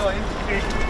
Hello,